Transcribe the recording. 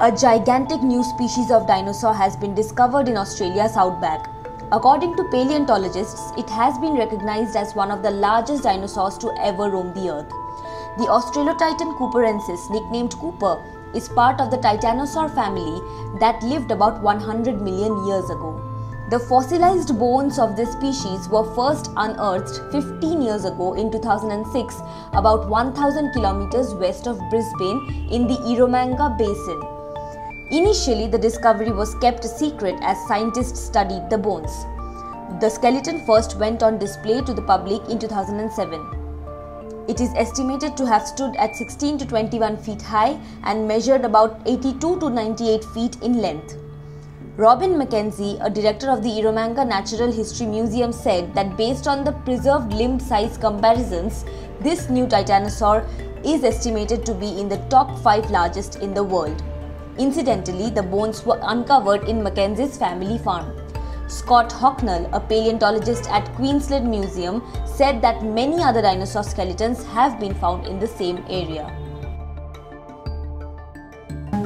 A gigantic new species of dinosaur has been discovered in Australia's outback. According to paleontologists, it has been recognized as one of the largest dinosaurs to ever roam the earth. The Australotitan cooperensis, nicknamed Cooper, is part of the Titanosaur family that lived about 100 million years ago. The fossilized bones of this species were first unearthed 15 years ago in 2006, about 1000 kilometers west of Brisbane in the Eromanga Basin. Initially, the discovery was kept secret as scientists studied the bones. The skeleton first went on display to the public in 2007. It is estimated to have stood at 16 to 21 feet high and measured about 82 to 98 feet in length. Robyn Mackenzie, a director of the Eromanga Natural History Museum, said that based on the preserved limb size comparisons, this new titanosaur is estimated to be in the top 5 largest in the world. Incidentally, the bones were uncovered in Mackenzie's family farm. Scott Hocknull, a paleontologist at Queensland Museum, said that many other dinosaur skeletons have been found in the same area.